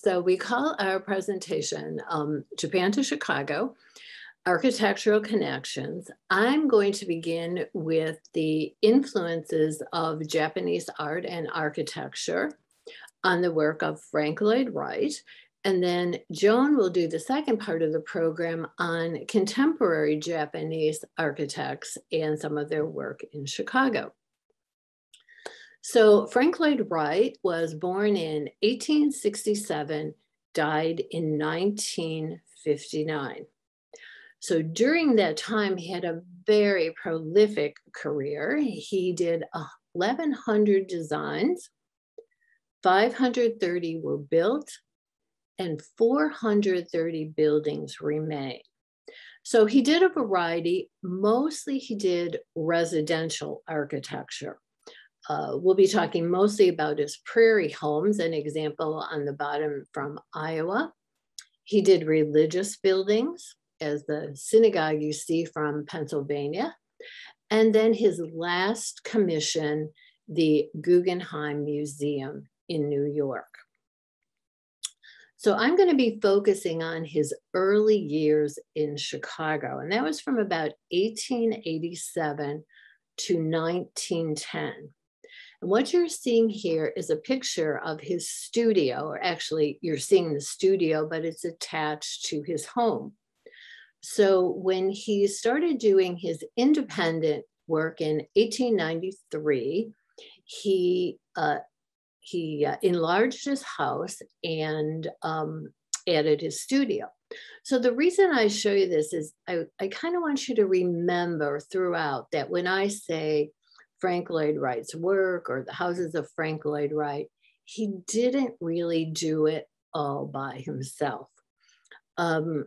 So we call our presentation um, Japan to Chicago, Architectural Connections. I'm going to begin with the influences of Japanese art and architecture on the work of Frank Lloyd Wright. And then Joan will do the second part of the program on contemporary Japanese architects and some of their work in Chicago. So Frank Lloyd Wright was born in 1867, died in 1959. So during that time, he had a very prolific career. He did 1,100 designs, 530 were built, and 430 buildings remain. So he did a variety. Mostly he did residential architecture. Uh, we'll be talking mostly about his prairie homes, an example on the bottom from Iowa. He did religious buildings, as the synagogue you see from Pennsylvania. And then his last commission, the Guggenheim Museum in New York. So I'm going to be focusing on his early years in Chicago, and that was from about 1887 to 1910. And what you're seeing here is a picture of his studio, or actually, you're seeing the studio, but it's attached to his home. So when he started doing his independent work in 1893, he uh, he uh, enlarged his house and um, added his studio. So the reason I show you this is I, I kind of want you to remember throughout that when I say Frank Lloyd Wright's work or the houses of Frank Lloyd Wright, he didn't really do it all by himself. Um,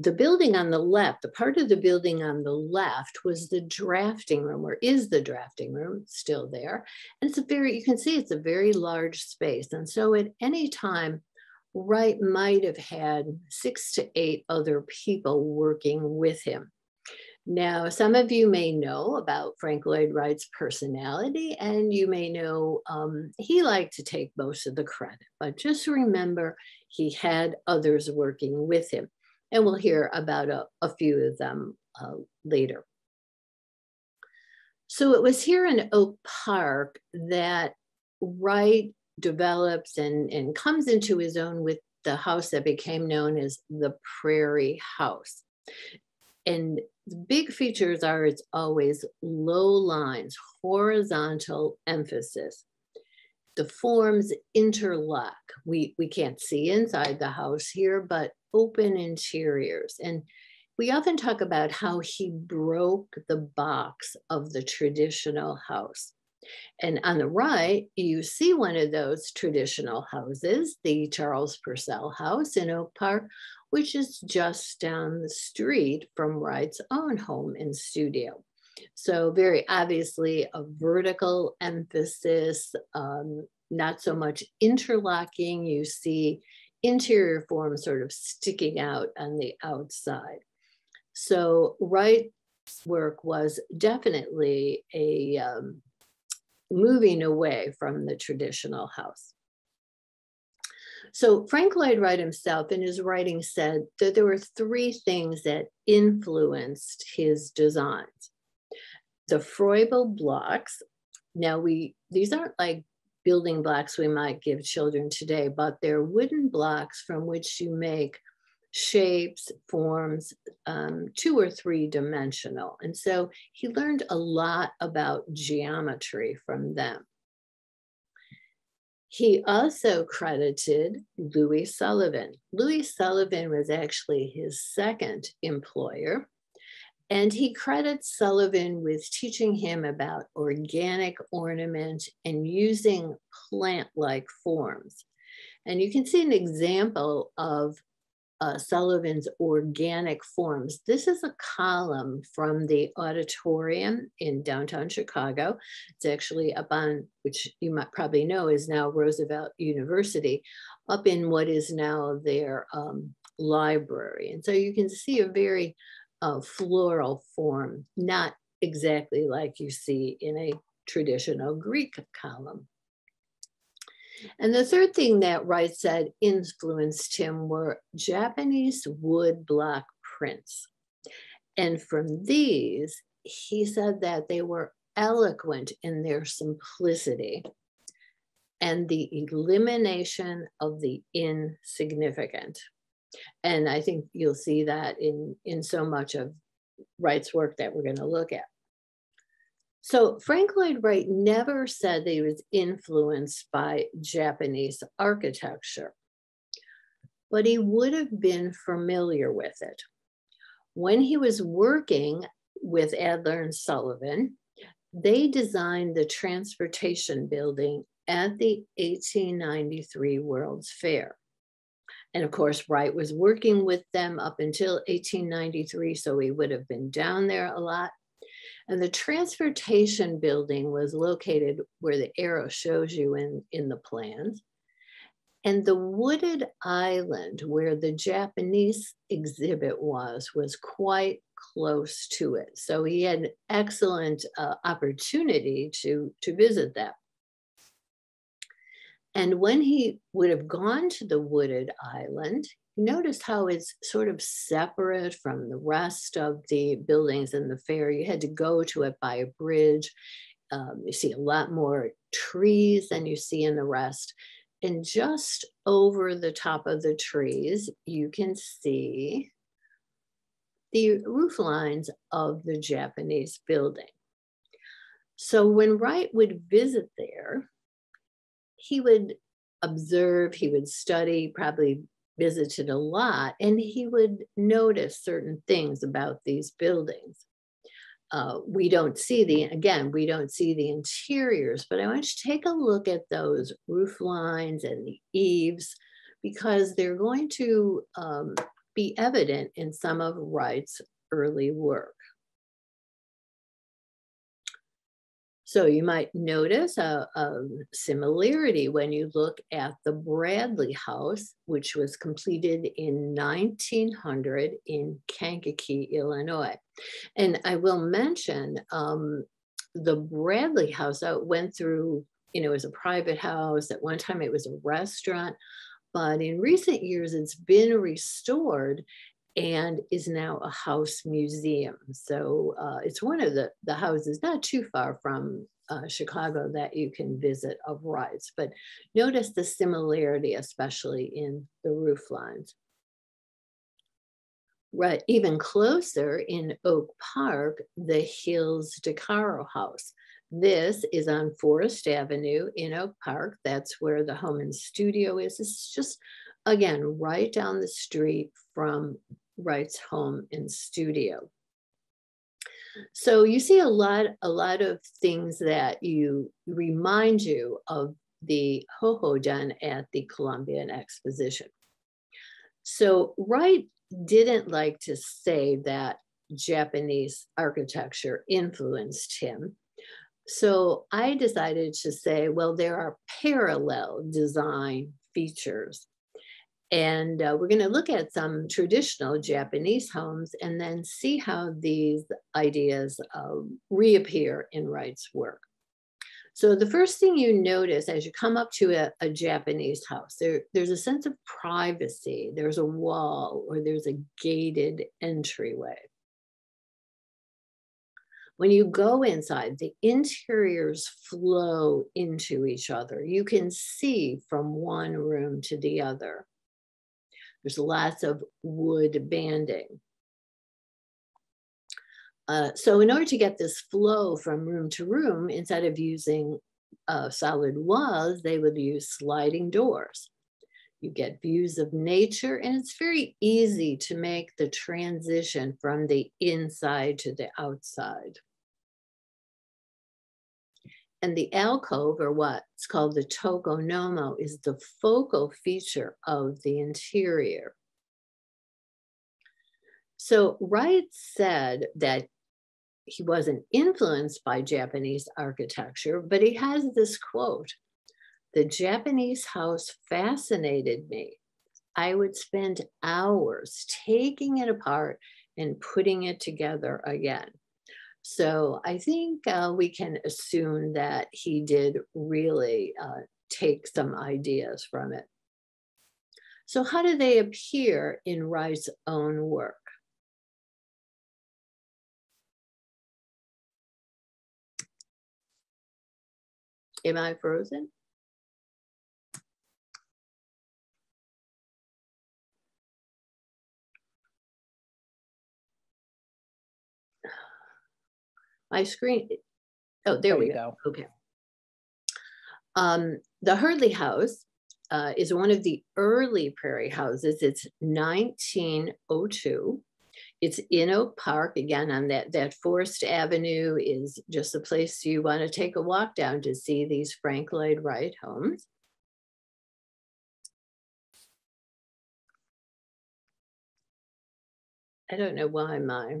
the building on the left, the part of the building on the left was the drafting room, or is the drafting room still there. And it's a very, you can see it's a very large space. And so at any time, Wright might have had six to eight other people working with him. Now, some of you may know about Frank Lloyd Wright's personality, and you may know um, he liked to take most of the credit, but just remember he had others working with him and we'll hear about a, a few of them uh, later. So it was here in Oak Park that Wright develops and, and comes into his own with the house that became known as the Prairie House. And the big features are it's always low lines, horizontal emphasis. The forms interlock. We, we can't see inside the house here, but open interiors. And we often talk about how he broke the box of the traditional house. And on the right, you see one of those traditional houses, the Charles Purcell House in Oak Park, which is just down the street from Wright's own home and studio. So, very obviously, a vertical emphasis, um, not so much interlocking. You see interior form sort of sticking out on the outside. So Wright's work was definitely a um, moving away from the traditional house. So Frank Lloyd Wright himself in his writing said that there were three things that influenced his designs. The Froebel blocks. Now we, these aren't like building blocks we might give children today, but they're wooden blocks from which you make shapes, forms, um, two or three dimensional. And so he learned a lot about geometry from them. He also credited Louis Sullivan. Louis Sullivan was actually his second employer. And he credits Sullivan with teaching him about organic ornament and using plant like forms. And you can see an example of uh, Sullivan's organic forms. This is a column from the auditorium in downtown Chicago. It's actually up on, which you might probably know is now Roosevelt University, up in what is now their um, library. And so you can see a very uh, floral form, not exactly like you see in a traditional Greek column. And the third thing that Wright said influenced him were Japanese woodblock prints. And from these, he said that they were eloquent in their simplicity and the elimination of the insignificant. And I think you'll see that in, in so much of Wright's work that we're going to look at. So Frank Lloyd Wright never said that he was influenced by Japanese architecture, but he would have been familiar with it. When he was working with Adler and Sullivan, they designed the transportation building at the 1893 World's Fair. And of course, Wright was working with them up until 1893, so he would have been down there a lot. And the transportation building was located where the arrow shows you in, in the plans. And the wooded island where the Japanese exhibit was, was quite close to it. So he had an excellent uh, opportunity to, to visit that. And when he would have gone to the wooded island, notice how it's sort of separate from the rest of the buildings in the fair. You had to go to it by a bridge. Um, you see a lot more trees than you see in the rest. And just over the top of the trees, you can see the roof lines of the Japanese building. So when Wright would visit there, he would observe, he would study, probably visited a lot, and he would notice certain things about these buildings. Uh, we don't see the, again, we don't see the interiors, but I want you to take a look at those roof lines and the eaves because they're going to um, be evident in some of Wright's early work. So you might notice a, a, similarity when you look at the Bradley House, which was completed in 1900 in Kankakee, Illinois. And I will mention um, the Bradley House I went through, you know, it was a private house. At one time it was a restaurant, but in recent years it's been restored and is now a house museum. So uh, it's one of the, the houses not too far from uh, Chicago that you can visit of Wright's, but notice the similarity, especially in the roof lines. Right, even closer in Oak Park, the Hills DeCaro House. This is on Forest Avenue in Oak Park. That's where the home and studio is. It's just, again, right down the street from Wright's home and studio. So you see a lot, a lot of things that you remind you of the ho-ho done at the Columbian Exposition. So Wright didn't like to say that Japanese architecture influenced him. So I decided to say, well, there are parallel design features and uh, we're going to look at some traditional Japanese homes and then see how these ideas uh, reappear in Wright's work. So the first thing you notice as you come up to a, a Japanese house, there, there's a sense of privacy. There's a wall or there's a gated entryway. When you go inside, the interiors flow into each other. You can see from one room to the other. There's lots of wood banding. Uh, so in order to get this flow from room to room, instead of using uh, solid walls, they would use sliding doors. You get views of nature and it's very easy to make the transition from the inside to the outside. And the alcove, or what's called the tokonoma, is the focal feature of the interior. So Wright said that he wasn't influenced by Japanese architecture, but he has this quote The Japanese house fascinated me. I would spend hours taking it apart and putting it together again. So I think uh, we can assume that he did really uh, take some ideas from it. So how do they appear in Wright's own work? Am I frozen? My screen, oh, there, there we go. go. Okay. Um, the Heurtley House uh, is one of the early prairie houses. It's 1902. It's in Oak Park, again, on that, that Forest Avenue is just a place you want to take a walk down to see these Frank Lloyd Wright homes. I don't know why my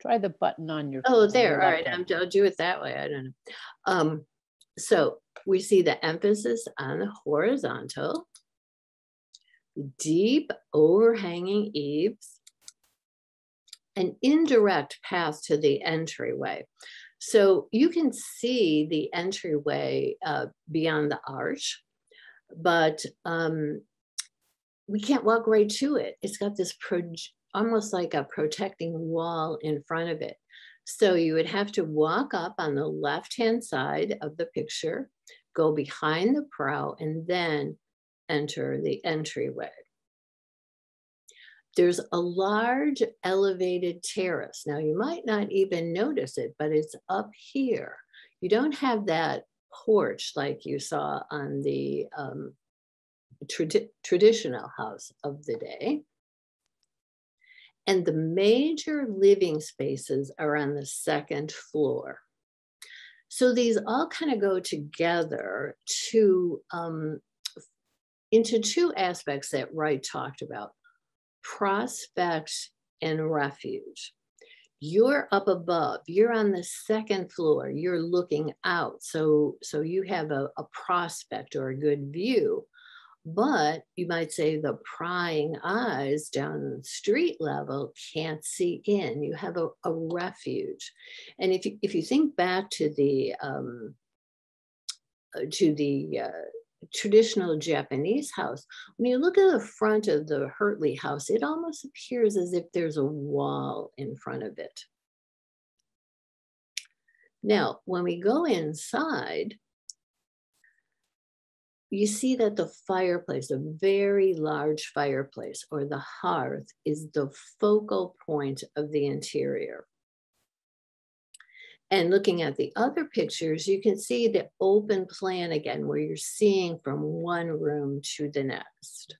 Try the button on your. Oh, there. All right. I'm, I'll do it that way. I don't know. Um, so we see the emphasis on the horizontal, deep overhanging eaves, an indirect path to the entryway. So you can see the entryway uh, beyond the arch, but um, we can't walk right to it. It's got this almost like a protecting wall in front of it. So you would have to walk up on the left-hand side of the picture, go behind the prow, and then enter the entryway. There's a large elevated terrace. Now you might not even notice it, but it's up here. You don't have that porch like you saw on the um, trad traditional house of the day. And the major living spaces are on the second floor. So these all kind of go together to um, into two aspects that Wright talked about, prospect and refuge. You're up above, you're on the second floor, you're looking out. So, so you have a, a prospect or a good view but you might say the prying eyes down the street level can't see in. You have a, a refuge. And if you, if you think back to the, um, uh, to the uh, traditional Japanese house, when you look at the front of the Heurtley house, it almost appears as if there's a wall in front of it. Now, when we go inside, you see that the fireplace, a very large fireplace or the hearth is the focal point of the interior. And looking at the other pictures, you can see the open plan again, where you're seeing from one room to the next.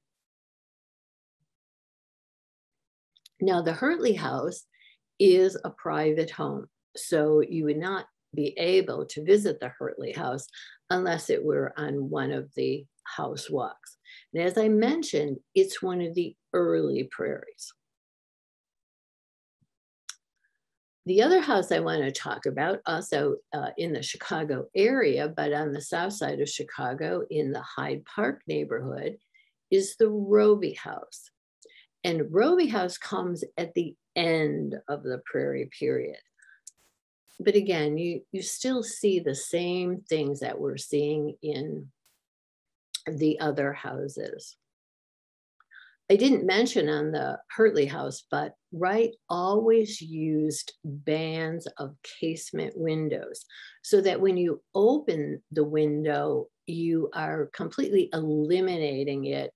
Now the Heurtley house is a private home. So you would not be able to visit the Heurtley house unless it were on one of the house walks. And as I mentioned, it's one of the early prairies. The other house I want to talk about, also uh, in the Chicago area, but on the south side of Chicago in the Hyde Park neighborhood, is the Robie House. And Robie House comes at the end of the prairie period but again, you, you still see the same things that we're seeing in the other houses. I didn't mention on the Heurtley house, but Wright always used bands of casement windows so that when you open the window, you are completely eliminating it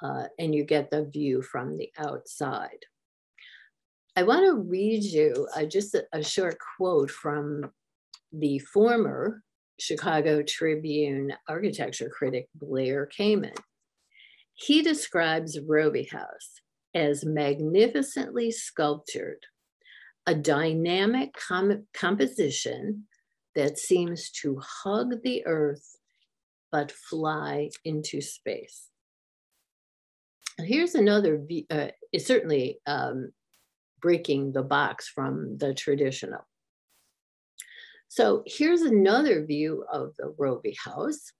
uh, and you get the view from the outside. I want to read you uh, just a, a short quote from the former Chicago Tribune architecture critic Blair Kamin. He describes Robie House as magnificently sculptured, a dynamic com composition that seems to hug the earth but fly into space. Here's another, uh, it's certainly um, breaking the box from the traditional. So here's another view of the Robie house.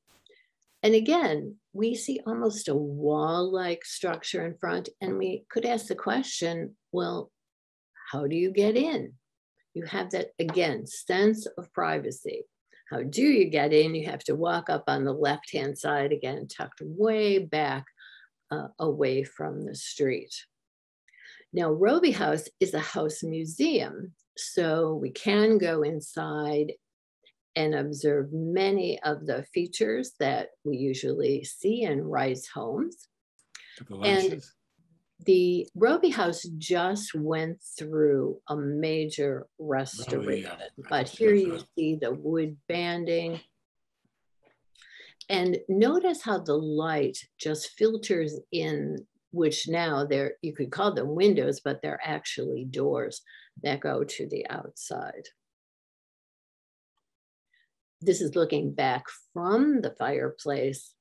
And again, we see almost a wall like structure in front, and we could ask the question well, how do you get in? You have that, again, sense of privacy. How do you get in? You have to walk up on the left hand side again, tucked way back uh, away from the street. Now, Robie House is a house museum, so we can go inside and observe many of the features that we usually see in Wright's homes. And the Robie House just went through a major restoration, oh, yeah. but here you see the wood banding. And notice how the light just filters in, which now they're, you could call them windows, but they're actually doors that go to the outside. This is looking back from the fireplace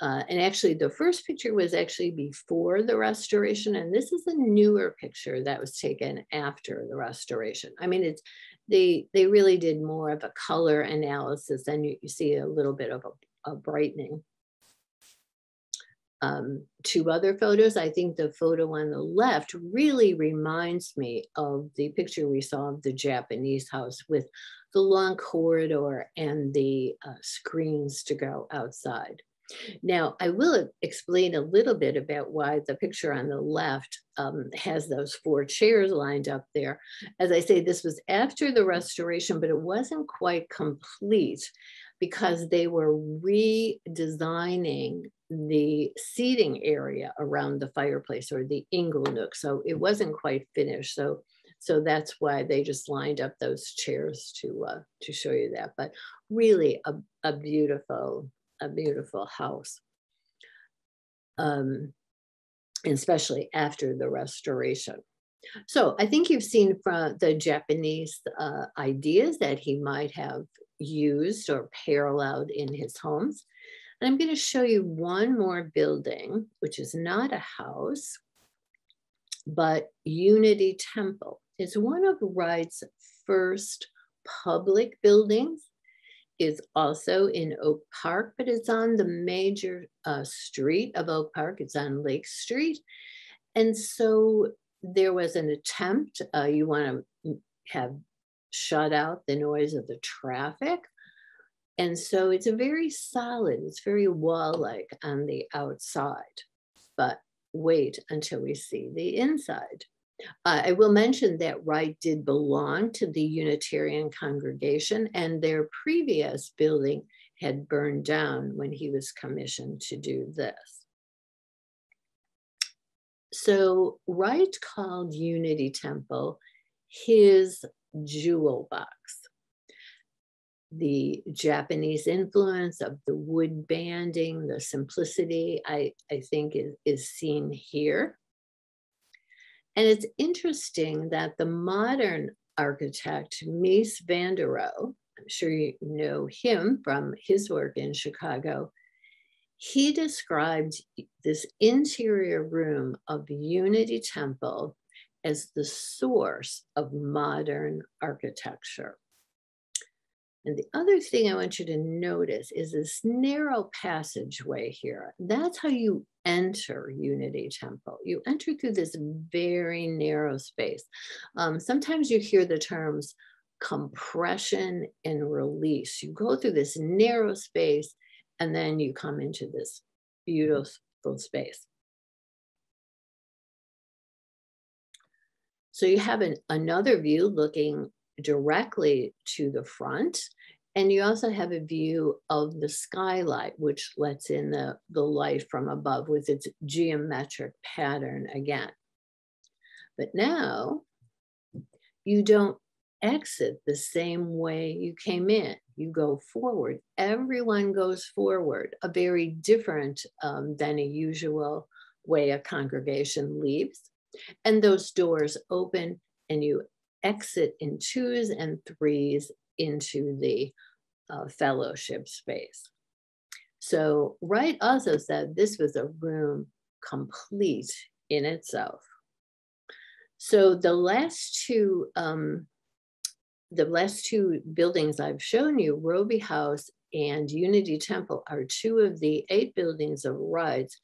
uh, and actually, the first picture was actually before the restoration, and this is a newer picture that was taken after the restoration. I mean, it's they they really did more of a color analysis, and you, you see a little bit of a, a brightening. Um, two other photos. I think the photo on the left really reminds me of the picture we saw of the Japanese house with the long corridor and the uh, screens to go outside. Now, I will explain a little bit about why the picture on the left um, has those four chairs lined up there. As I say, this was after the restoration, but it wasn't quite complete because they were redesigning the seating area around the fireplace or the inglenook. So it wasn't quite finished. So so that's why they just lined up those chairs to uh, to show you that. But really a, a beautiful a beautiful house. Um, especially after the restoration. So I think you've seen from the Japanese uh, ideas that he might have used or paralleled in his homes. And I'm going to show you one more building, which is not a house, but Unity Temple. It's one of Wright's first public buildings is also in Oak Park, but it's on the major uh, street of Oak Park. It's on Lake Street. And so there was an attempt, uh, you want to have shut out the noise of the traffic. And so it's a very solid, it's very wall-like on the outside, but wait until we see the inside. Uh, I will mention that Wright did belong to the Unitarian congregation, and their previous building had burned down when he was commissioned to do this. So Wright called Unity Temple his jewel box. The Japanese influence of the wood banding, the simplicity, I, I think is, is seen here. And it's interesting that the modern architect, Mies van der Rohe, I'm sure you know him from his work in Chicago, he described this interior room of the Unity Temple as the source of modern architecture. And the other thing I want you to notice is this narrow passageway here. That's how you enter Unity Temple. You enter through this very narrow space. Um, sometimes you hear the terms compression and release. You go through this narrow space and then you come into this beautiful space. So you have an, another view looking directly to the front. And you also have a view of the skylight, which lets in the, the light from above with its geometric pattern again. But now you don't exit the same way you came in. You go forward. Everyone goes forward, a very different um, than a usual way a congregation leaves. And those doors open and you exit in twos and threes into the uh, fellowship space. So Wright also said this was a room complete in itself. So the last two um, the last two buildings I've shown you, Robie House and Unity Temple, are two of the eight buildings of Wright's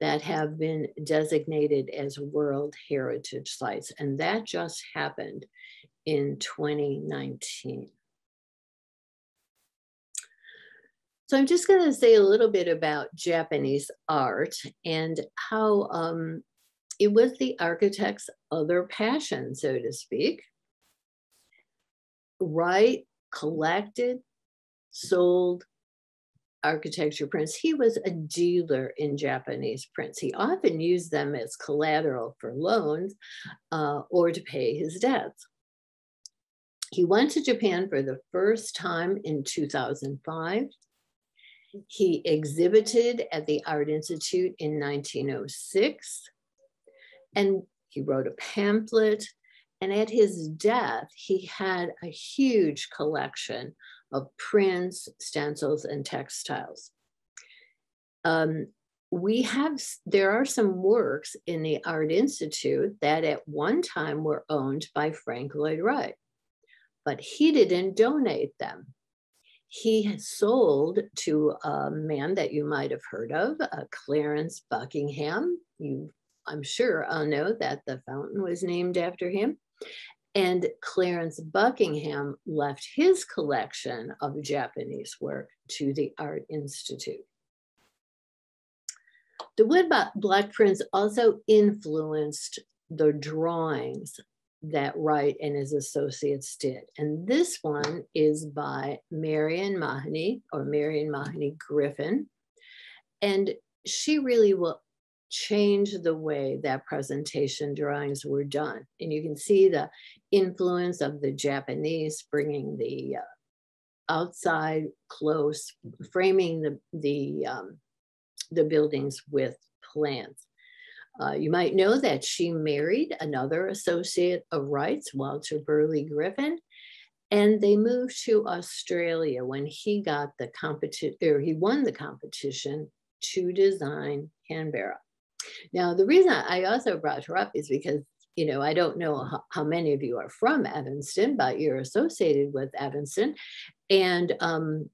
that have been designated as World Heritage Sites. And that just happened in 2019. So I'm just going to say a little bit about Japanese art and how um, it was the architect's other passion, so to speak. Wright collected, sold architecture prints. He was a dealer in Japanese prints. He often used them as collateral for loans uh, or to pay his debts. He went to Japan for the first time in 2005. He exhibited at the Art Institute in 1906, and he wrote a pamphlet. And at his death, he had a huge collection of prints, stencils, and textiles. Um, we have, there are some works in the Art Institute that at one time were owned by Frank Lloyd Wright, but he didn't donate them he sold to a man that you might have heard of, uh, Clarence Buckingham. You, I'm sure, all know that the fountain was named after him. And Clarence Buckingham left his collection of Japanese work to the Art Institute. The woodblock prints also influenced the drawings that Wright and his associates did. And this one is by Marion Mahony or Marion Mahony Griffin. And she really will change the way that presentation drawings were done. And you can see the influence of the Japanese bringing the uh, outside close, framing the, the, um, the buildings with plants. Uh, you might know that she married another associate of Wright's, Walter Burley Griffin, and they moved to Australia when he got the competition, or he won the competition to design Canberra. Now, the reason I also brought her up is because, you know, I don't know how, how many of you are from Evanston, but you're associated with Evanston. And um,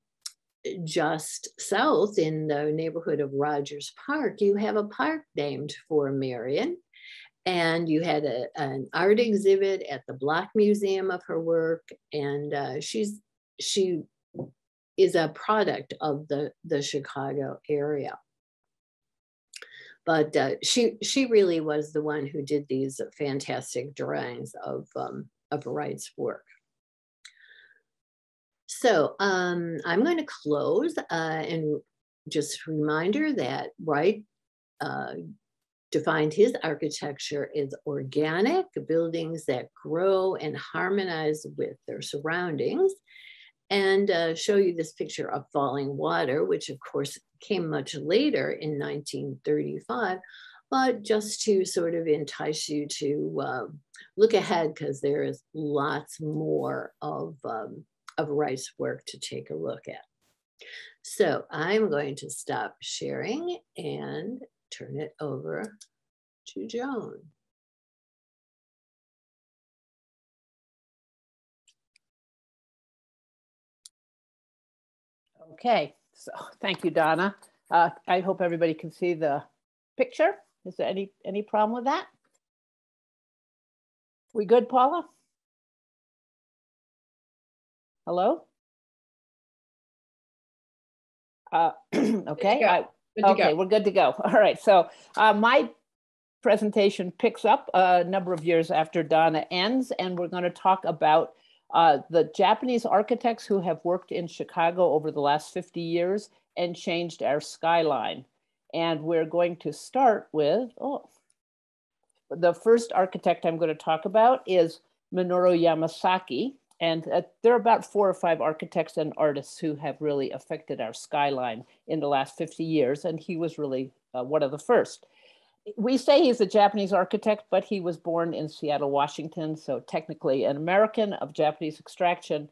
just south in the neighborhood of Rogers Park, you have a park named for Marion. And you had a, an art exhibit at the Block Museum of her work. And uh, she's she is a product of the, the Chicago area. But uh, she she really was the one who did these fantastic drawings of, um, of Wright's work. So um, I'm going to close uh, and just reminder that Wright uh, defined his architecture as organic buildings that grow and harmonize with their surroundings and uh, show you this picture of Fallingwater, which of course came much later in 1935, but just to sort of entice you to uh, look ahead because there is lots more of um, of Wright's work to take a look at. So I'm going to stop sharing and turn it over to Joan. Okay, so thank you, Donna. Uh, I hope everybody can see the picture. Is there any, any problem with that? We good, Paula? Hello? Uh, okay, I, okay, we're good to go. All right, so uh, my presentation picks up a number of years after Donna ends, and we're going to talk about uh, the Japanese architects who have worked in Chicago over the last 50 years and changed our skyline. And we're going to start with, oh, the first architect I'm going to talk about is Minoru Yamasaki. And uh, there are about four or five architects and artists who have really affected our skyline in the last 50 years. And he was really uh, one of the first. We say he's a Japanese architect, but he was born in Seattle, Washington. So technically an American of Japanese extraction.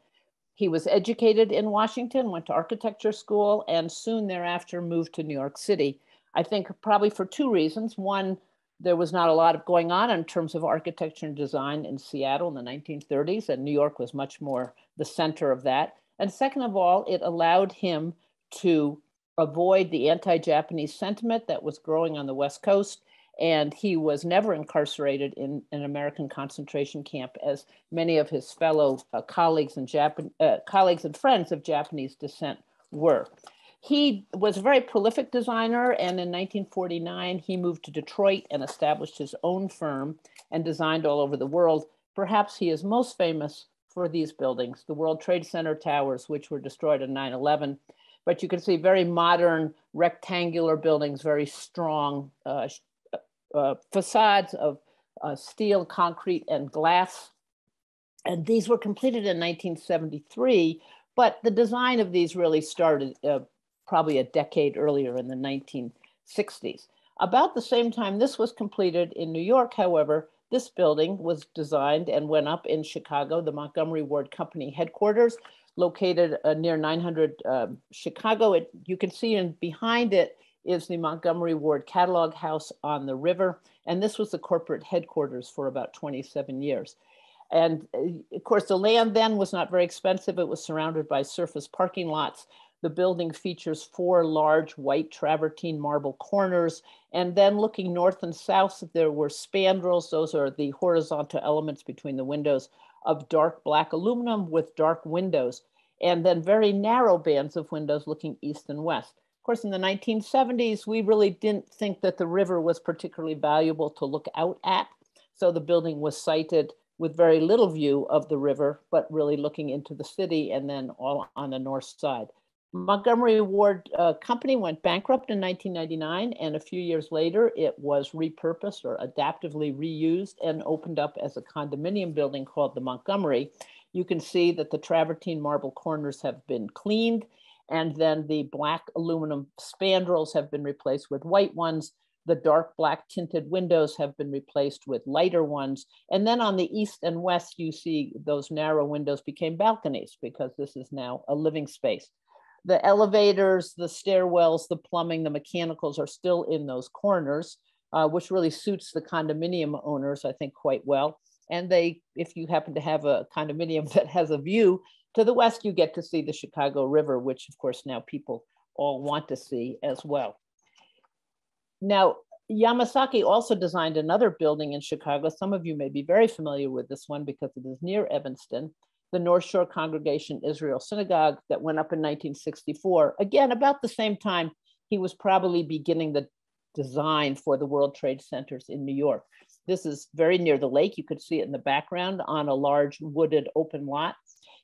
He was educated in Washington, went to architecture school, and soon thereafter moved to New York City. I think probably for two reasons. One, there was not a lot of going on in terms of architecture and design in Seattle in the 1930s, and New York was much more the center of that. And second of all, it allowed him to avoid the anti-Japanese sentiment that was growing on the West Coast. And he was never incarcerated in an American concentration camp, as many of his fellow uh, colleagues and Japan, uh, colleagues and friends of Japanese descent were. He was a very prolific designer, and in 1949, he moved to Detroit and established his own firm and designed all over the world. Perhaps he is most famous for these buildings, the World Trade Center towers, which were destroyed in 9 11. But you can see very modern rectangular buildings, very strong uh, uh, facades of uh, steel, concrete, and glass. And these were completed in 1973, but the design of these really started uh, probably a decade earlier in the 1960s. About the same time this was completed in New York, however, this building was designed and went up in Chicago, the Montgomery Ward Company headquarters, located uh, near 900 uh, Chicago. It, you can see in behind it is the Montgomery Ward Catalog House on the river. And this was the corporate headquarters for about 27 years. And uh, of course, the land then was not very expensive. It was surrounded by surface parking lots the building features four large white travertine marble corners. And then looking north and south, there were spandrels. Those are the horizontal elements between the windows of dark black aluminum with dark windows. And then very narrow bands of windows looking east and west. Of course, in the 1970s, we really didn't think that the river was particularly valuable to look out at. So the building was sited with very little view of the river, but really looking into the city and then all on the north side. Montgomery Ward uh, Company went bankrupt in 1999, and a few years later, it was repurposed or adaptively reused and opened up as a condominium building called the Montgomery. You can see that the travertine marble corners have been cleaned, and then the black aluminum spandrels have been replaced with white ones. The dark black tinted windows have been replaced with lighter ones. And then on the east and west, you see those narrow windows became balconies because this is now a living space the elevators, the stairwells, the plumbing, the mechanicals are still in those corners, uh, which really suits the condominium owners, I think, quite well. And they, if you happen to have a condominium that has a view to the west, you get to see the Chicago River, which of course now people all want to see as well. Now, Yamasaki also designed another building in Chicago. Some of you may be very familiar with this one because it is near Evanston the North Shore Congregation Israel Synagogue that went up in 1964. Again, about the same time, he was probably beginning the design for the World Trade Centers in New York. This is very near the lake. You could see it in the background on a large wooded open lot.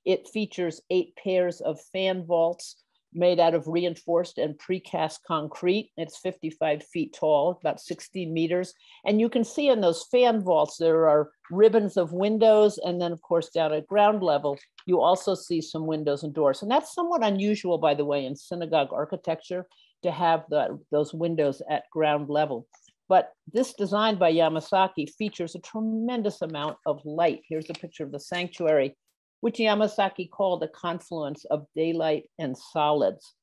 It features eight pairs of fan vaults made out of reinforced and precast concrete. It's 55 feet tall, about 16 meters. And you can see in those fan vaults, there are ribbons of windows. And then of course, down at ground level, you also see some windows and doors. And that's somewhat unusual, by the way, in synagogue architecture to have the, those windows at ground level. But this design by Yamasaki features a tremendous amount of light. Here's a picture of the sanctuary which Yamasaki called a confluence of daylight and solids.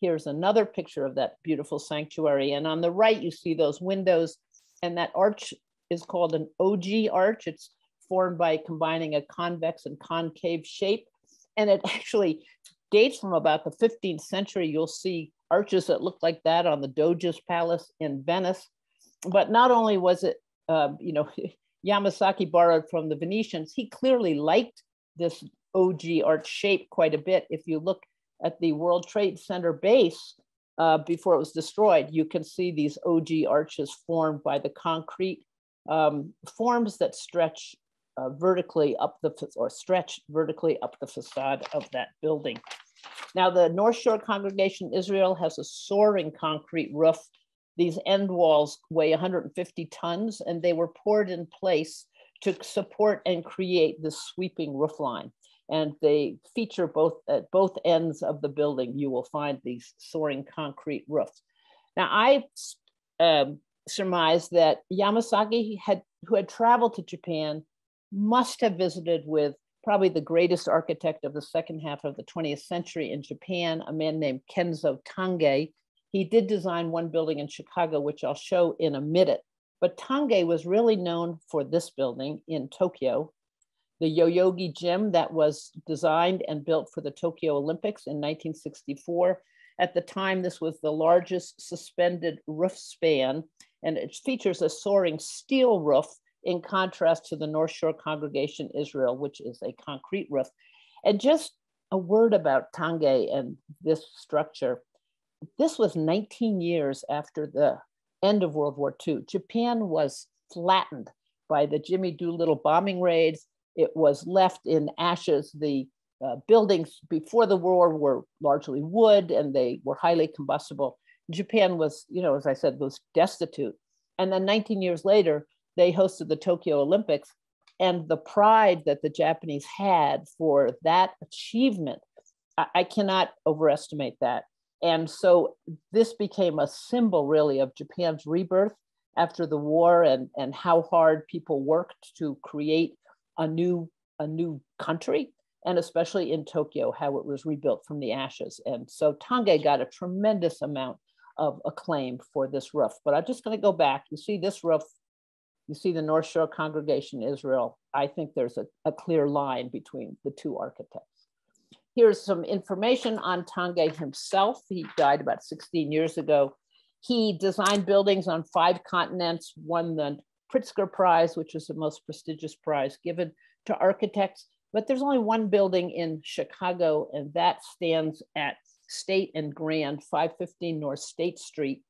Here's another picture of that beautiful sanctuary. And on the right, you see those windows and that arch is called an ogee arch. It's formed by combining a convex and concave shape. And it actually dates from about the 15th century. You'll see arches that look like that on the Doge's Palace in Venice. But not only was it, uh, you know, Yamasaki borrowed from the Venetians, he clearly liked this ogee arch shape quite a bit. If you look at the World Trade Center base uh, before it was destroyed, you can see these ogee arches formed by the concrete um, forms that stretch uh, vertically up the, or stretch vertically up the facade of that building. Now the North Shore Congregation Israel has a soaring concrete roof. These end walls weigh 150 tons and they were poured in place to support and create this sweeping roof line. And they feature both at both ends of the building, you will find these soaring concrete roofs. Now, I um, surmise that Yamasaki had, who had traveled to Japan, must have visited with probably the greatest architect of the second half of the 20th century in Japan, a man named Kenzo Tange. He did design one building in Chicago, which I'll show in a minute, But Tange was really known for this building in Tokyo, the Yoyogi Gym that was designed and built for the Tokyo Olympics in 1964. At the time, this was the largest suspended roof span, and it features a soaring steel roof in contrast to the North Shore Congregation Israel, which is a concrete roof. And just a word about Tange and this structure. This was 19 years after the end of World War II. Japan was flattened by the Jimmy Doolittle bombing raids. It was left in ashes. The uh, buildings before the war were largely wood and they were highly combustible. Japan was, you know, as I said, was destitute. And then 19 years later, they hosted the Tokyo Olympics. And the pride that the Japanese had for that achievement, I, I cannot overestimate that. And so this became a symbol, really, of Japan's rebirth after the war and, and how hard people worked to create a new, a new country and especially in Tokyo, how it was rebuilt from the ashes. And so Tange got a tremendous amount of acclaim for this roof. But I'm just going to go back. You see this roof, you see the North Shore Congregation Israel. I think there's a, a clear line between the two architects. Here's some information on Tange himself. He died about 16 years ago. He designed buildings on five continents, won the Pritzker Prize, which is the most prestigious prize given to architects. But there's only one building in Chicago, and that stands at State and Grand, 515 North State Street.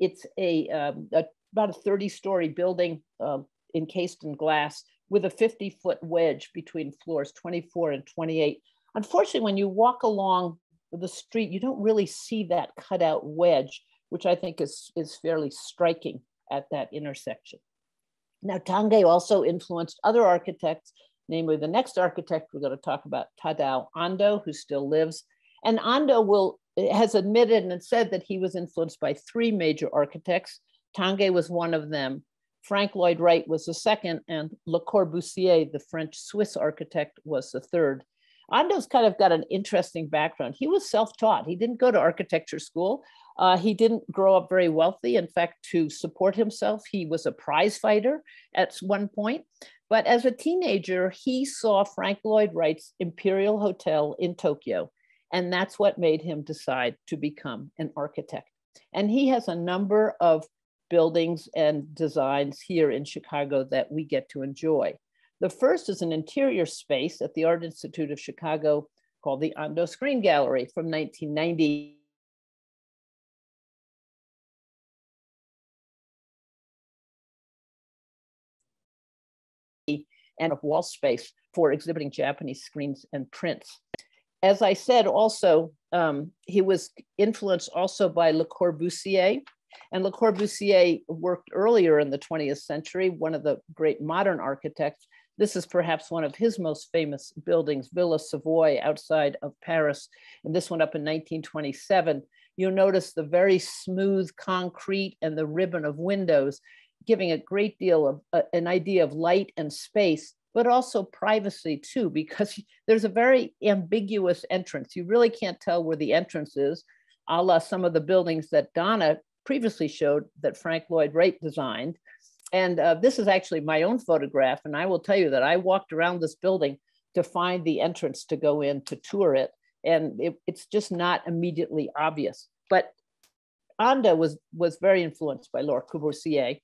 It's a, um, a about a 30 story building uh, encased in glass with a 50 foot wedge between floors 24 and 28. Unfortunately, when you walk along the street, you don't really see that cutout wedge, which I think is, is fairly striking at that intersection. Now, Tange also influenced other architects namely the next architect we're going to talk about, Tadao Ando, who still lives. And Ando will, has admitted and said that he was influenced by three major architects. Tange was one of them. Frank Lloyd Wright was the second, and Le Corbusier, the French Swiss architect, was the third. Ando's kind of got an interesting background. He was self taught, he didn't go to architecture school. Uh, he didn't grow up very wealthy. In fact, to support himself, he was a prize fighter at one point. But as a teenager, he saw Frank Lloyd Wright's Imperial Hotel in Tokyo. And that's what made him decide to become an architect. And he has a number of buildings and designs here in Chicago that we get to enjoy. The first is an interior space at the Art Institute of Chicago called the Ando Screen Gallery from 1990 and of wall space for exhibiting Japanese screens and prints. As I said, also, um, he was influenced also by Le Corbusier. And Le Corbusier worked earlier in the 20th century, one of the great modern architects. This is perhaps one of his most famous buildings, Villa Savoye outside of Paris. And this went up in 1927. You'll notice the very smooth concrete and the ribbon of windows giving a great deal of uh, an idea of light and space, but also privacy too, because there's a very ambiguous entrance. You really can't tell where the entrance is, a la some of the buildings that Donna previously showed that Frank Lloyd Wright designed. And uh, this is actually my own photograph. And I will tell you that I walked around this building to find the entrance to go in to tour it. And it, it's just not immediately obvious. But Ando was, was very influenced by Le Corbusier.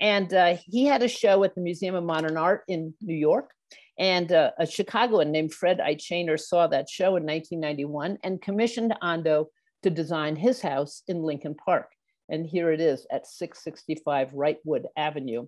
And uh, he had a show at the Museum of Modern Art in New York. And uh, a Chicagoan named Fred I. Eychaner saw that show in 1991 and commissioned Ando to design his house in Lincoln Park. And here it is at 665 Wrightwood Avenue.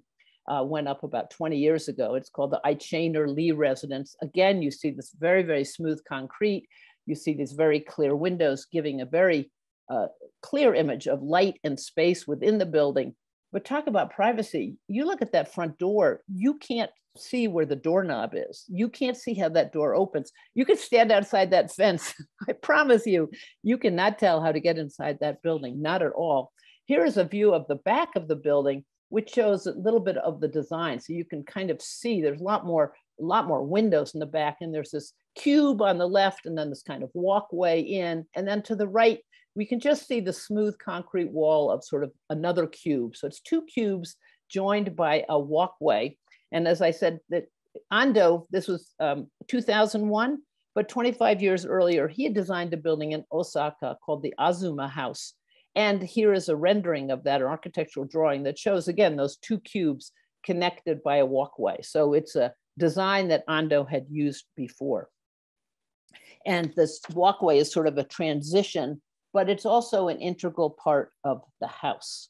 Uh, went up about 20 years ago. It's called the Eychaner Lee Residence. Again, you see this very, very smooth concrete. You see these very clear windows giving a very uh, clear image of light and space within the building but talk about privacy. You look at that front door, you can't see where the doorknob is. You can't see how that door opens. You could stand outside that fence. I promise you, you cannot tell how to get inside that building, not at all. Here is a view of the back of the building, which shows a little bit of the design. So you can kind of see there's a lot more, a lot more windows in the back, and there's this cube on the left, and then this kind of walkway in. And then to the right, we can just see the smooth concrete wall of sort of another cube. So it's two cubes joined by a walkway. And as I said, that Ando, this was um, 2001, but 25 years earlier, he had designed a building in Osaka called the Azuma House. And here is a rendering of that, an architectural drawing that shows, again, those two cubes connected by a walkway. So it's a design that Ando had used before. And this walkway is sort of a transition, but it's also an integral part of the house.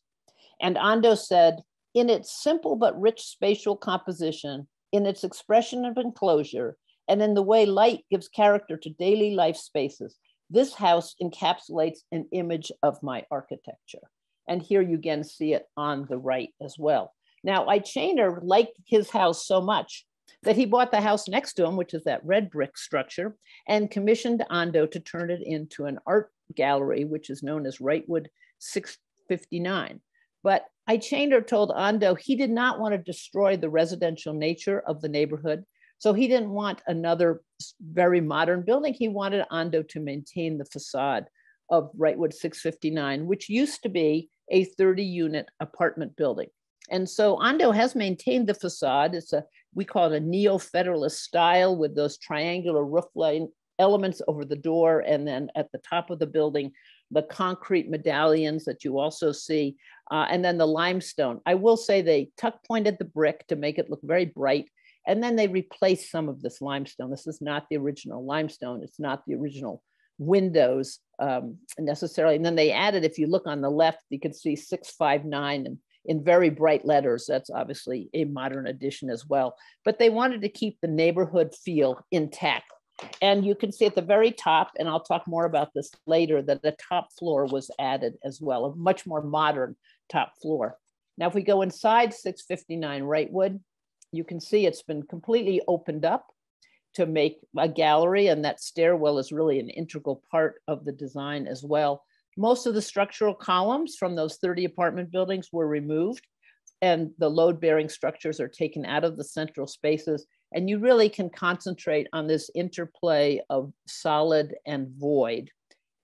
And Ando said, in its simple but rich spatial composition, in its expression of enclosure, and in the way light gives character to daily life spaces, this house encapsulates an image of my architecture. And here you again see it on the right as well. Now, Eychaner liked his house so much that he bought the house next to him, which is that red brick structure, and commissioned Ando to turn it into an art gallery, which is known as Wrightwood 659. But Eychaner told Ando he did not want to destroy the residential nature of the neighborhood. So he didn't want another very modern building. He wanted Ando to maintain the facade of Wrightwood 659, which used to be a 30 unit apartment building. And so Ando has maintained the facade. It's a, we call it a neo-federalist style with those triangular roofline elements over the door. And then at the top of the building, the concrete medallions that you also see, uh, and then the limestone. I will say they tuck pointed the brick to make it look very bright. And then they replaced some of this limestone. This is not the original limestone. It's not the original windows um, necessarily. And then they added, if you look on the left, you can see 659 and in very bright letters. That's obviously a modern addition as well. But they wanted to keep the neighborhood feel intact. And you can see at the very top, and I'll talk more about this later, that the top floor was added as well, a much more modern top floor. Now, if we go inside 659 Wrightwood, you can see it's been completely opened up to make a gallery, and that stairwell is really an integral part of the design as well. Most of the structural columns from those 30 apartment buildings were removed and the load bearing structures are taken out of the central spaces. And you really can concentrate on this interplay of solid and void.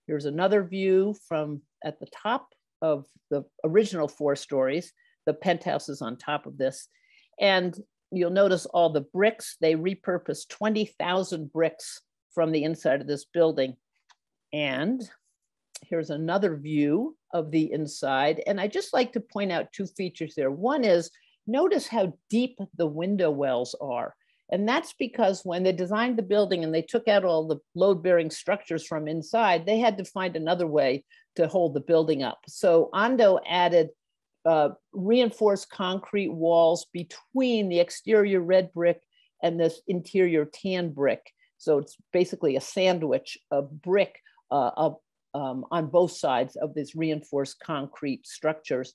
Here's another view from at the top of the original four stories. The penthouse is on top of this. And you'll notice all the bricks, they repurposed 20,000 bricks from the inside of this building. And here's another view of the inside. And I just like to point out two features there. One is notice how deep the window wells are. And that's because when they designed the building and they took out all the load bearing structures from inside, they had to find another way to hold the building up. So Ando added uh, reinforced concrete walls between the exterior red brick and this interior tan brick. So it's basically a sandwich of brick uh, of um, on both sides of these reinforced concrete structures.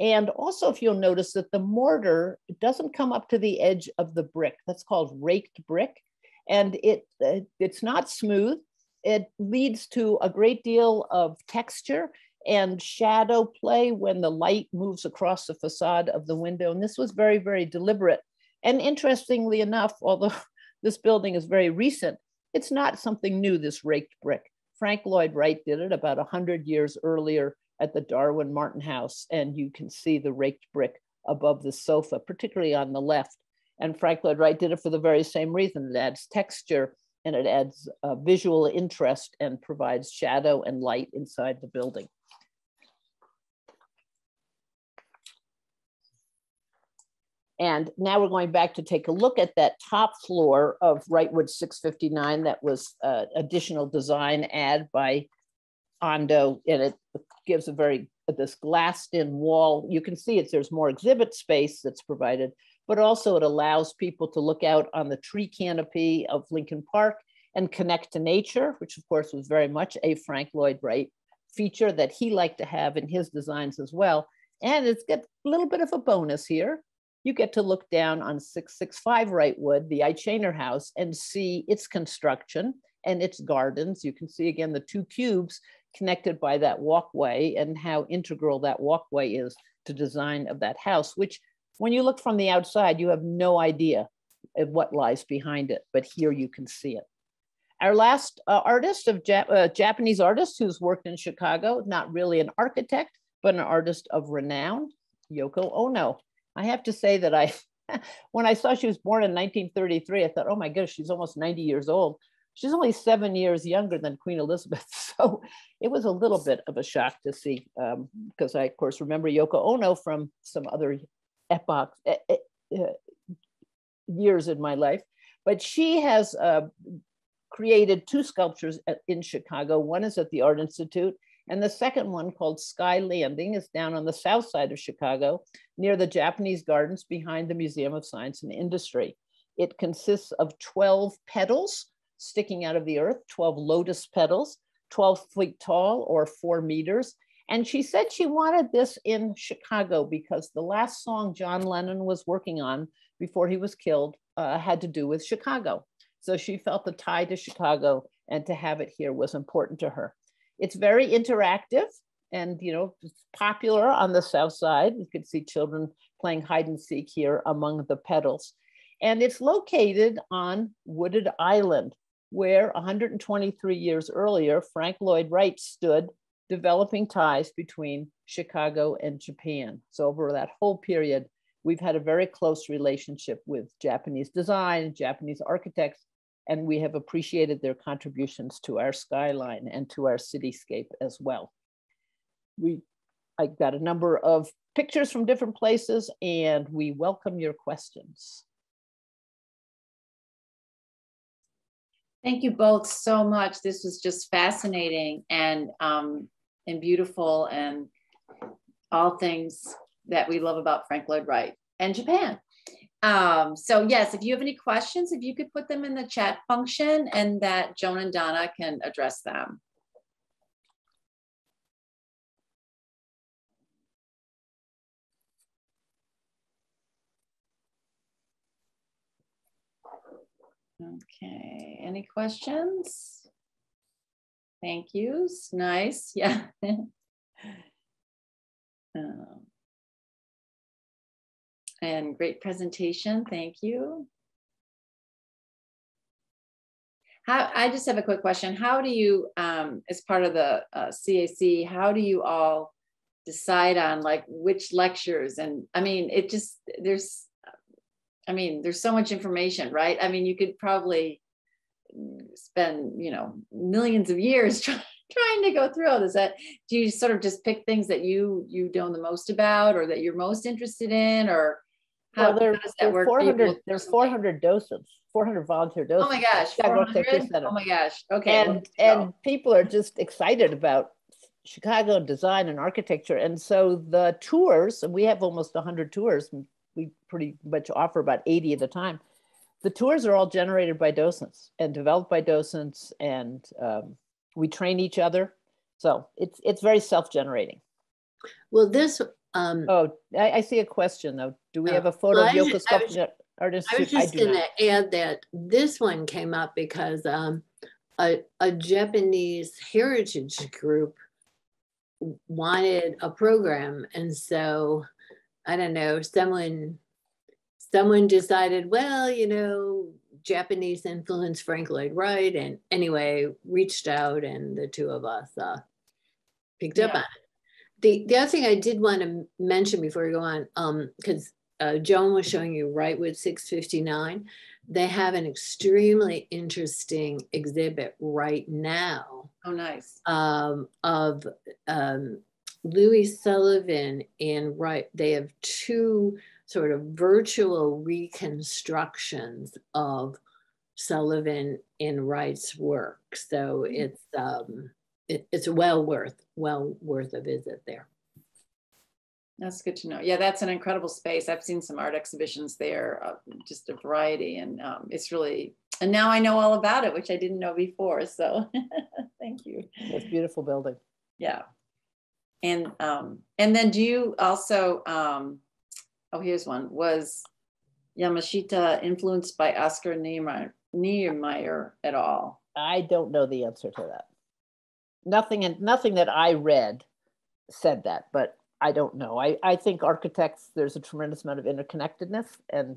And also, if you'll notice that the mortar doesn't come up to the edge of the brick. That's called raked brick. And it, uh, it's not smooth. It leads to a great deal of texture and shadow play when the light moves across the facade of the window. And this was very, very deliberate. And interestingly enough, although this building is very recent, it's not something new, this raked brick. Frank Lloyd Wright did it about 100 years earlier at the Darwin Martin House, and you can see the raked brick above the sofa, particularly on the left. And Frank Lloyd Wright did it for the very same reason. It adds texture and it adds uh, visual interest and provides shadow and light inside the building. And now we're going back to take a look at that top floor of Wrightwood 659 that was uh, additional design add by Ando, and it gives a very, this glassed in wall. You can see it, there's more exhibit space that's provided, but also it allows people to look out on the tree canopy of Lincoln Park and connect to nature, which of course was very much a Frank Lloyd Wright feature that he liked to have in his designs as well. And it's got a little bit of a bonus here you get to look down on 665 Wrightwood, the Eychaner house, and see its construction and its gardens. You can see again the two cubes connected by that walkway and how integral that walkway is to design of that house, which when you look from the outside, you have no idea of what lies behind it, but here you can see it. Our last uh, artist of uh, Japanese artist who's worked in Chicago, not really an architect, but an artist of renown, Yoko Ono. I have to say that I, when I saw she was born in 1933, I thought, oh my gosh, she's almost 90 years old. She's only seven years younger than Queen Elizabeth. So it was a little bit of a shock to see, because um, I, of course, remember Yoko Ono from some other epoch, years in my life. But she has uh, created two sculptures at, in Chicago. One is at the Art Institute, and the second one, called Sky Landing, is down on the south side of Chicago, near the Japanese gardens behind the Museum of Science and Industry. It consists of 12 petals sticking out of the earth, 12 lotus petals, 12 feet tall or four meters. And she said she wanted this in Chicago because the last song John Lennon was working on before he was killed uh, had to do with Chicago. So she felt the tie to Chicago and to have it here was important to her. It's very interactive and you know it's popular on the south side. You could see children playing hide and seek here among the petals. And it's located on Wooded Island, where 123 years earlier, Frank Lloyd Wright stood developing ties between Chicago and Japan. So over that whole period, we've had a very close relationship with Japanese design, Japanese architects, and we have appreciated their contributions to our skyline and to our cityscape as well. We, I got a number of pictures from different places and we welcome your questions. Thank you both so much. This was just fascinating and um, and beautiful and all things that we love about Frank Lloyd Wright and Japan. Um, so yes, if you have any questions, if you could put them in the chat function and that Joan and Donna can address them. Okay, any questions? Thank yous, nice, yeah. um, and great presentation. Thank you. How, I just have a quick question. How do you, um, as part of the uh, CAC, how do you all decide on like which lectures? And I mean, it just, there's, I mean, there's so much information, right? I mean, you could probably spend, you know, millions of years trying trying to go through all this. That do you sort of just pick things that you you know the most about, or that you're most interested in, or how, well, there, how does that work? 400, there's 400 docents 400 volunteer docents Oh my gosh, 400? Oh my gosh. Okay. And, and people are just excited about Chicago design and architecture. And so the tours, and we have almost 100 tours, we pretty much offer about 80 at a time. The tours are all generated by docents and developed by docents, and um, we train each other. So it's it's very self-generating. Well, this um, oh, I, I, see a question though. Do we uh, have a photo well, of Yoko Sculpture Art Institute? I was just going to add that this one came up because um, a, a Japanese heritage group wanted a program. And so, I don't know, someone someone decided, well, you know, Japanese influence Frank Lloyd Wright. And anyway, reached out and the two of us uh, picked yeah. up on it the, the other thing I did want to mention before we go on, because um, uh, Joan was showing you Wrightwood 659, they have an extremely interesting exhibit right now. Oh, nice. Um, of um, Louis Sullivan in Wright. They have two sort of virtual reconstructions of Sullivan in Wright's work. So mm-hmm. it's um, it, it's well worth well worth a visit there. That's good to know. Yeah, that's an incredible space. I've seen some art exhibitions there, uh, just a variety, and um, it's really. And now I know all about it, which I didn't know before. So, thank you. It's beautiful building. Yeah, and um, and then do you also? Um, oh, here's one. Was Yamashita influenced by Oscar Niemeyer, Niemeyer at all? I don't know the answer to that nothing and nothing that I read said that, but I don't know. I, I think architects, there's a tremendous amount of interconnectedness, and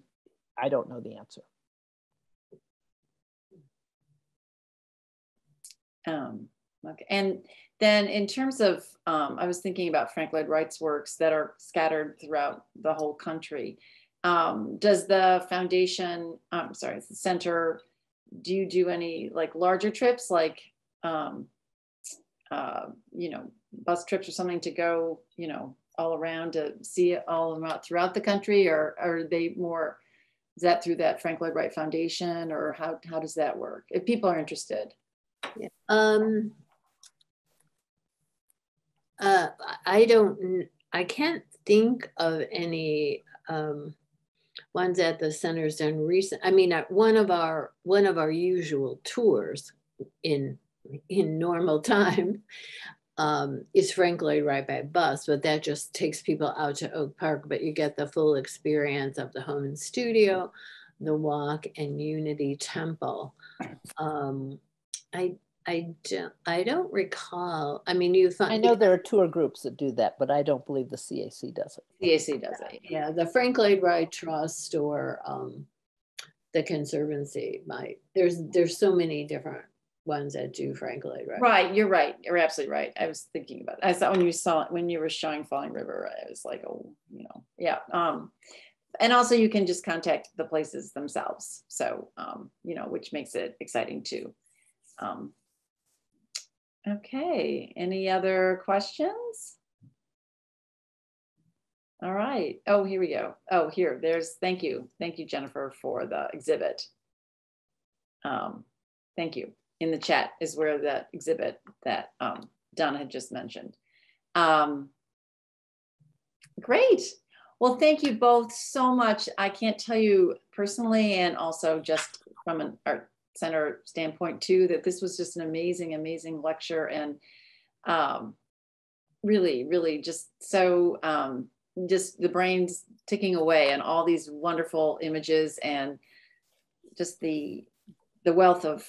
I don't know the answer. Um, Okay. And then in terms of, um, I was thinking about Frank Lloyd Wright's works that are scattered throughout the whole country. Um, does the foundation, I'm sorry, the center, do you do any like larger trips like, um, uh, you know, bus trips or something to go, you know, all around to see it all around throughout the country or, are they more, is that through that Frank Lloyd Wright Foundation or how, how does that work? If people are interested. Yeah. Um, uh, I don't, I can't think of any um, ones at the centers done recent. I mean, at one of our one of our usual tours in in normal time um, is Frank Lloyd Wright by bus, but that just takes people out to Oak Park. But you get the full experience of the home and studio, the walk, and Unity Temple. Um, I I don't I don't recall. I mean, you find I know there are tour groups that do that, but I don't believe the CAC does it. CAC does it. Yeah, the Frank Lloyd Wright Trust or um, the Conservancy might. There's there's so many different ones that do Frank Lloyd Wright. Right, you're right. You're absolutely right. I was thinking about. It. I thought when you saw when you were showing Falling River, I was like, oh, you know, yeah. Um, and also you can just contact the places themselves. So um, you know, which makes it exciting too. Um, Okay, any other questions? All right. Oh, here we go. Oh, here, there's, thank you. Thank you, Jennifer, for the exhibit. Um, thank you. In the chat is where that exhibit that um, Donna had just mentioned. Um, great. Well, thank you both so much. I can't tell you personally and also just from an art center standpoint too, that this was just an amazing, amazing lecture and um, really, really just so um, just the brain's ticking away and all these wonderful images and just the the wealth of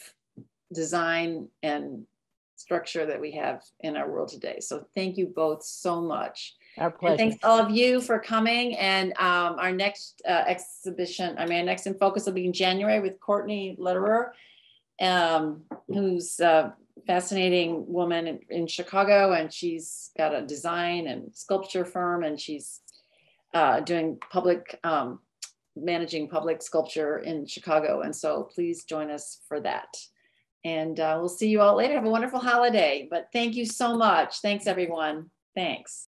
design and structure that we have in our world today. So thank you both so much. Our pleasure. And thanks all of you for coming. And um, our next uh, exhibition, I mean, next in focus will be in January with Courtney Lederer, um, who's a fascinating woman in, in, Chicago. And she's got a design and sculpture firm, and she's uh, doing public, um, managing public sculpture in Chicago. And so please join us for that. And uh, we'll see you all later. Have a wonderful holiday. But thank you so much. Thanks, everyone. Thanks.